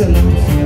excellent.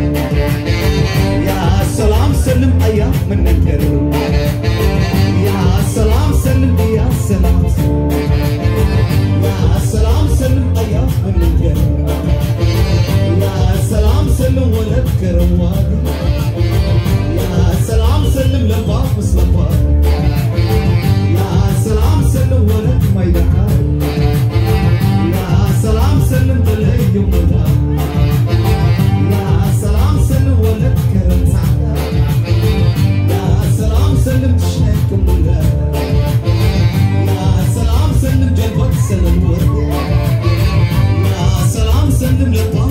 wonderful.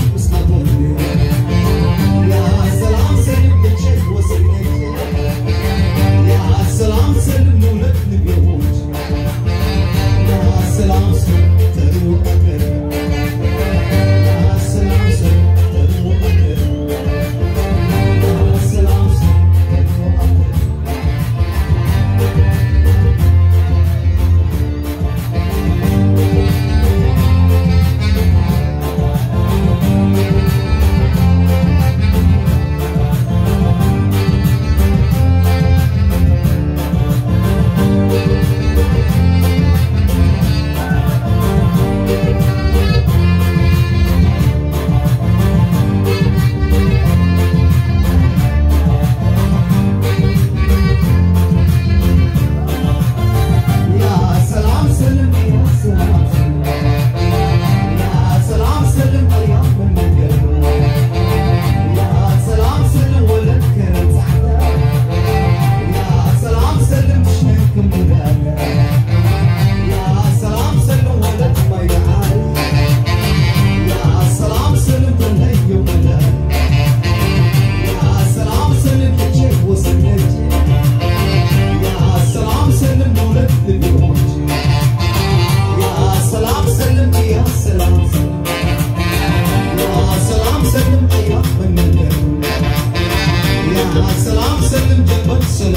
Salam, salam, salam, salam, salam, salam, salam, salam,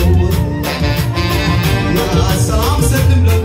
salam, salam, salam, salam